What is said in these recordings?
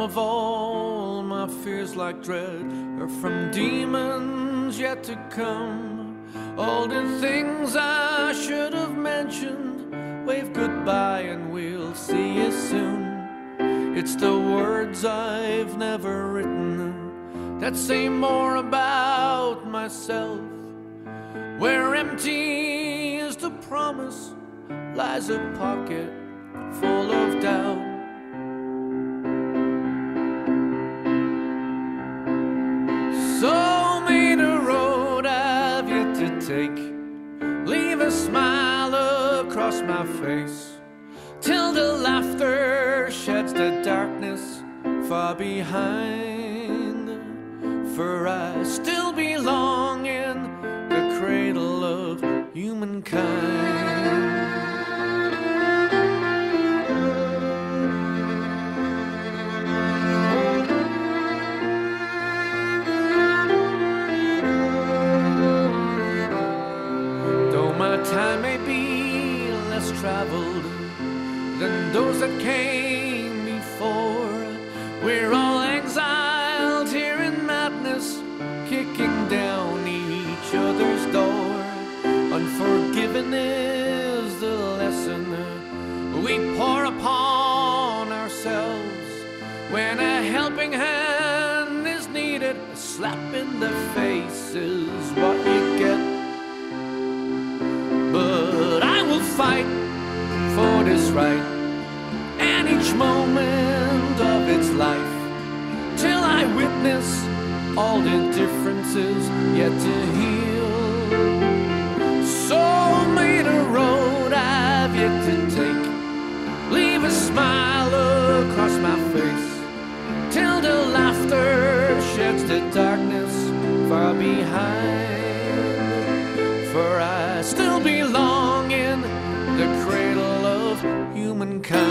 Of all my fears, like dread, are from demons yet to come. All the things I should have mentioned, wave goodbye and we'll see you soon. It's the words I've never written that say more about myself. Where empty is the promise, lies a pocket full of doubt. Leave a smile across my face till the laughter sheds the darkness far behind. For I still belong in the cradle of humankind. May be less traveled than those that came before, we're all exiled here in madness, kicking down each other's door. Unforgiven is the lesson we pour upon ourselves when a helping hand is needed. A slap in the face is what right and each moment of its life till I witness all the differences yet to heal. So made a road I've yet to take, leave a smile across my face till the laughter sheds the darkness far behind. For I still belong Sometimes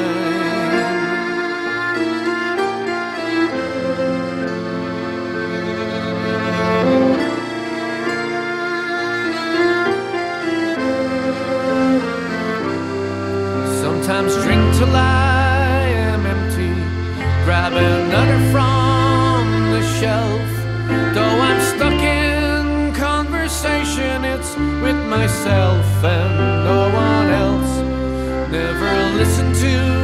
drink till I am empty, grab another from the shelf. Though I'm stuck in conversation, it's with myself and no. Never listen to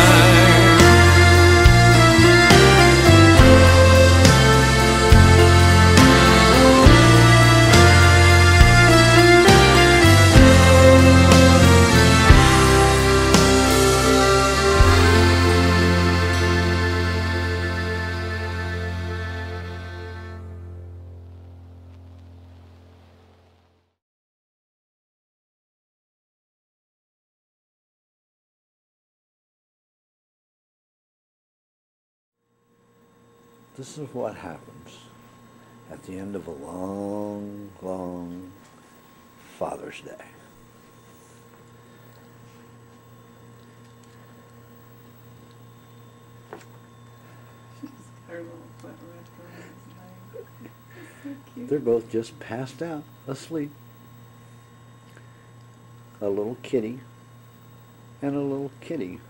time This is what happens at the end of a long, long Father's Day. They're both just passed out, asleep. A little kitty and a little kitty.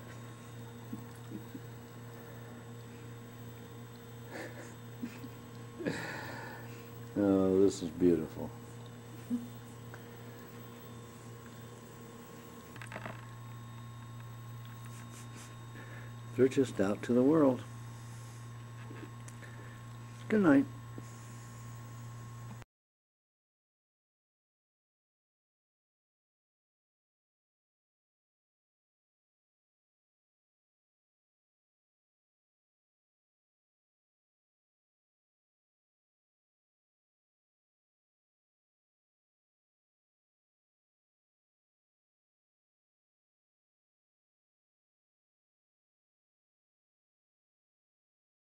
Oh, this is beautiful. They're just out to the world. Good night.